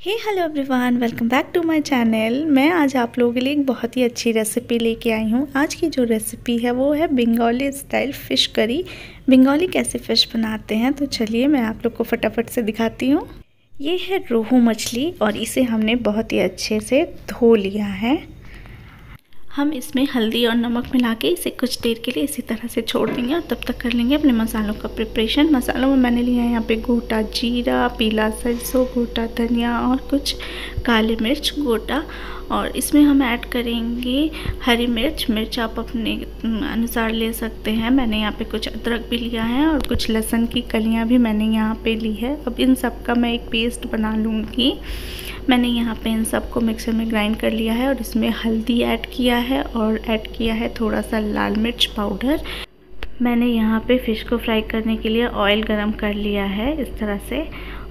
Hey hello everyone welcome back to my channel मैं आज आप लोगों के लिए एक बहुत ही अच्छी रेसिपी लेके आई हूँ। आज की जो रेसिपी है, वो है Bengali style fish curry Bengali कैसे फ़िश बनाते हैं? तो चलिए मैं आप लोग को फटाफट से दिखाती हूँ। ये है रोहू मछली और इसे हमने बहुत ही अच्छे से धो लिया है। हम इसमें हल्दी और नमक मिला के इसे कुछ देर के लिए इसी तरह से छोड़ देंगे और तब तक कर लेंगे अपने मसालों का प्रिपरेशन मसालों में मैंने लिया है यहाँ पे गोटा जीरा, पीला सरसों, गोटा धनिया और कुछ काली मिर्च, गोटा। और इसमें हम ऐड करेंगे हरी मिर्च। मिर्च आप अपने अनुसार ले सकते हैं। मैंने यहाँ पे कुछ अदरक भी लिया है और कुछ लहसुन की कलियाँ भी मैंने यहाँ पे ली है। अब इन सब का मैं एक पेस्ट बना लूँगी। मैंने यहाँ पे इन सबको मिक्सर में ग्राइंड कर लिया है और इसमें हल्दी ऐड किया है और ऐड किया है थोड़ा सा लाल मिर्च पाउडर मैंने यहाँ पे फ़िश को फ्राई करने के लिए ऑयल गरम कर लिया है इस तरह से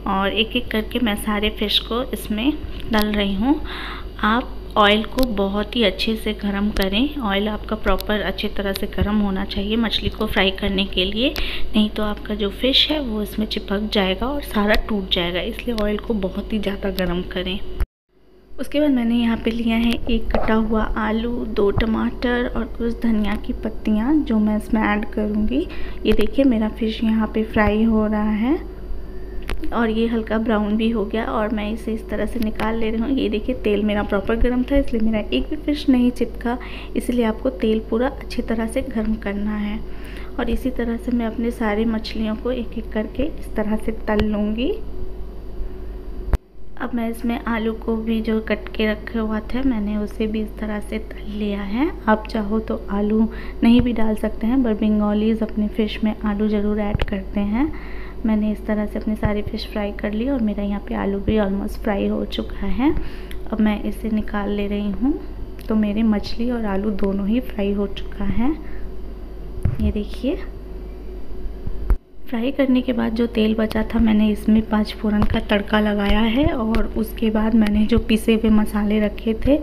और एक एक करके मैं सारे फ़िश को इसमें डाल रही हूँ। आप ऑयल को बहुत ही अच्छे से गर्म करें। ऑयल आपका प्रॉपर अच्छी तरह से गर्म होना चाहिए मछली को फ्राई करने के लिए। नहीं तो आपका जो फ़िश है वो इसमें चिपक जाएगा और सारा टूट जाएगा, इसलिए ऑयल को बहुत ही ज़्यादा गर्म करें। उसके बाद मैंने यहाँ पे लिया है एक कटा हुआ आलू, दो टमाटर और कुछ धनिया की पत्तियाँ जो मैं इसमें ऐड करूँगी। ये देखिए, मेरा फ़िश यहाँ पे फ्राई हो रहा है और ये हल्का ब्राउन भी हो गया और मैं इसे इस तरह से निकाल ले रही हूँ। ये देखिए, तेल मेरा प्रॉपर गर्म था, इसलिए मेरा एक भी फ़िश नहीं चिपका। इसलिए आपको तेल पूरा अच्छी तरह से गर्म करना है। और इसी तरह से मैं अपने सारे मछलियों को एक एक करके इस तरह से तल लूँगी। अब मैं इसमें आलू को भी जो कट के रखे हुआ था, मैंने उसे भी इस तरह से तल लिया है। आप चाहो तो आलू नहीं भी डाल सकते हैं बट बंगालीज़ अपने फ़िश में आलू ज़रूर ऐड करते हैं। मैंने इस तरह से अपनी सारी फ़िश फ्राई कर ली और मेरा यहाँ पे आलू भी ऑलमोस्ट फ्राई हो चुका है। अब मैं इसे निकाल ले रही हूँ। तो मेरी मछली और आलू दोनों ही फ्राई हो चुका है। ये देखिए। फ्राई करने के बाद जो तेल बचा था, मैंने इसमें पाँच फोरन का तड़का लगाया है और उसके बाद मैंने जो पिसे हुए मसाले रखे थे,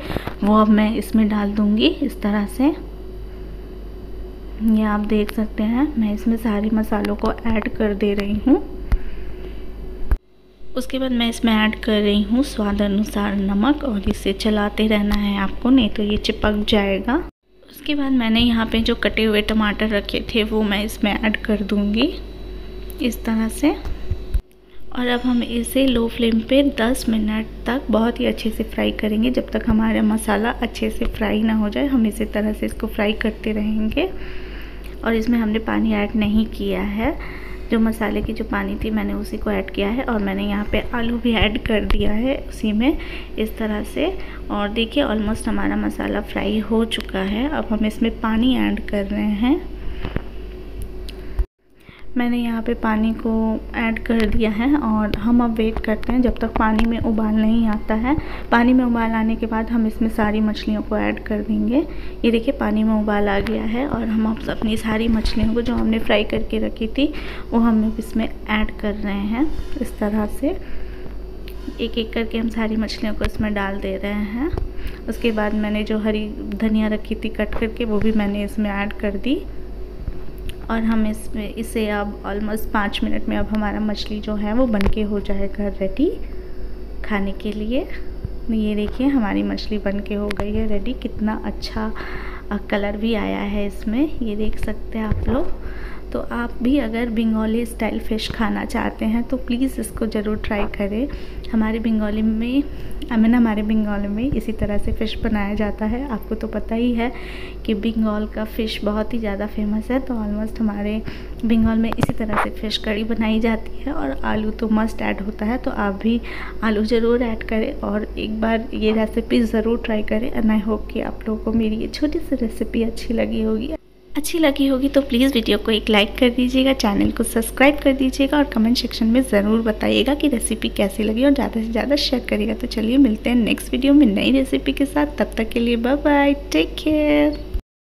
वो अब मैं इसमें डाल दूँगी इस तरह से। ये आप देख सकते हैं, मैं इसमें सारे मसालों को ऐड कर दे रही हूँ। उसके बाद मैं इसमें ऐड कर रही हूँ स्वाद अनुसार नमक और इसे चलाते रहना है आपको, नहीं तो ये चिपक जाएगा। उसके बाद मैंने यहाँ पे जो कटे हुए टमाटर रखे थे, वो मैं इसमें ऐड कर दूँगी। इस तरह से। और अब हम इसे लो फ्लेम पे 10 मिनट तक बहुत ही अच्छे से फ्राई करेंगे। जब तक हमारा मसाला अच्छे से फ्राई ना हो जाए, हम इसी तरह से इसको फ्राई करते रहेंगे। और इसमें हमने पानी ऐड नहीं किया है। जो मसाले की जो पानी थी, मैंने उसी को ऐड किया है और मैंने यहाँ पे आलू भी ऐड कर दिया है उसी में इस तरह से। और देखिए, ऑलमोस्ट हमारा मसाला फ्राई हो चुका है। अब हम इसमें पानी ऐड कर रहे हैं। मैंने यहाँ पे पानी को ऐड कर दिया है और हम अब वेट करते हैं जब तक पानी में उबाल नहीं आता है। पानी में उबाल आने के बाद हम इसमें सारी मछलियों को ऐड कर देंगे। ये देखिए पानी में उबाल आ गया है और हम अब अपनी सारी मछलियों को जो हमने फ्राई करके रखी थी, वो हम इसमें ऐड कर रहे हैं। इस तरह से एक एक करके हम सारी मछलियों को इसमें डाल दे रहे हैं। उसके बाद मैंने जो हरी धनिया रखी थी कट करके, वो भी मैंने इसमें ऐड कर दी। और हम इसमें, इसे अब ऑलमोस्ट पाँच मिनट में अब हमारा मछली जो है वो बनके हो घर रेडी खाने के लिए। ये देखिए, हमारी मछली बनके हो गई है रेडी कितना अच्छा कलर भी आया है इसमें। ये देख सकते हैं आप लोग। तो आप भी अगर बंगाली स्टाइल फ़िश खाना चाहते हैं तो प्लीज़ इसको ज़रूर ट्राई करें। हमारे बंगाली में आई मीन हमारे बंगाल में इसी तरह से फ़िश बनाया जाता है। आपको तो पता ही है कि बंगाल का फ़िश बहुत ही ज़्यादा फ़ेमस है तो ऑलमोस्ट हमारे बंगाल में इसी तरह से फ़िश कड़ी बनाई जाती है और आलू तो मस्ट ऐड होता है तो आप भी आलू ज़रूर ऐड करें और एक बार ये रेसिपी ज़रूर ट्राई करें। एंड आई होप कि आप लोगों को मेरी ये छोटी सी रेसिपी अच्छी लगी होगी। अच्छी लगी होगी तो प्लीज़ वीडियो को एक लाइक कर दीजिएगा, चैनल को सब्सक्राइब कर दीजिएगा और कमेंट सेक्शन में ज़रूर बताइएगा कि रेसिपी कैसी लगी और ज़्यादा से ज़्यादा शेयर करिएगा। तो चलिए मिलते हैं नेक्स्ट वीडियो में नई रेसिपी के साथ। तब तक के लिए बाय बाय टेक केयर